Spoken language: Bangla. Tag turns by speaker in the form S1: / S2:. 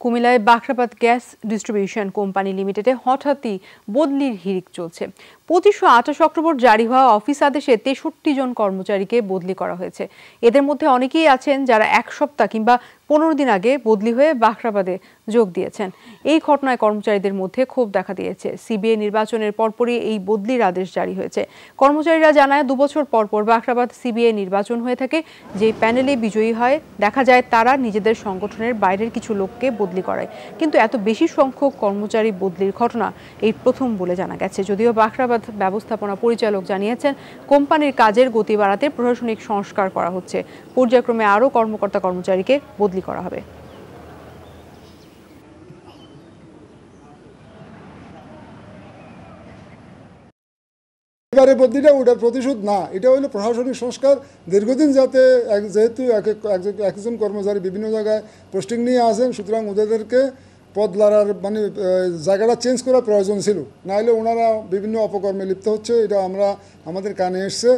S1: কুমিল্লায় বাখরাবাদ গ্যাস ডিস্ট্রিবিউশন কোম্পানি লিমিটেডে হঠাৎই বদলির হিড়িক চলছে। পঁচিশশো আঠাশ অক্টোবর জারি হওয়া অফিস আদেশে তেষট্টি জন কর্মচারীকে বদলি করা হয়েছে। এদের মধ্যে অনেকেই আছেন যারা এক সপ্তাহ কিংবা পনেরো দিন আগে বদলি হয়ে বাখরাবাদে যোগ দিয়েছেন। এই ঘটনায় কর্মচারীদের মধ্যে ক্ষোভ দেখা দিয়েছে। সিবিআই নির্বাচনের পরপরই এই বদলির আদেশ জারি হয়েছে। কর্মচারীরা জানায়, দুবছর পর পর বাখরাবাদ সিবিআই নির্বাচন হয়ে থাকে। যে প্যানেলে বিজয়ী হয়, দেখা যায় তারা নিজেদের সংগঠনের বাইরের কিছু লোককে বদলি করায়। কিন্তু এত বেশি সংখ্যক কর্মচারী বদলির ঘটনা এই প্রথম বলে জানা গেছে। যদিও বাখরাবাদ ব্যবস্থাপনা পরিচালক জানিয়েছেন, কোম্পানির কাজের গতি বাড়াতে প্রশাসনিক সংস্কার করা হচ্ছে। পর্যায়ক্রমে আরও কর্মকর্তা কর্মচারীকে বদলি করা হবে।
S2: এবারে বদলিটা ওটার প্রতিশোধ না, এটা হলো প্রশাসনিক সংস্কার। দীর্ঘদিন যাতে যেহেতু একজন কর্মচারী বিভিন্ন জায়গায় পোস্টিং নিয়ে আসেন, সুতরাং ওদেরকে পদ লড়ার মানে জায়গাটা চেঞ্জ করার প্রয়োজন ছিল। নাহলে ওনারা বিভিন্ন অপকর্মে লিপ্ত হচ্ছে, এটা আমরা, আমাদের কানে এসছে।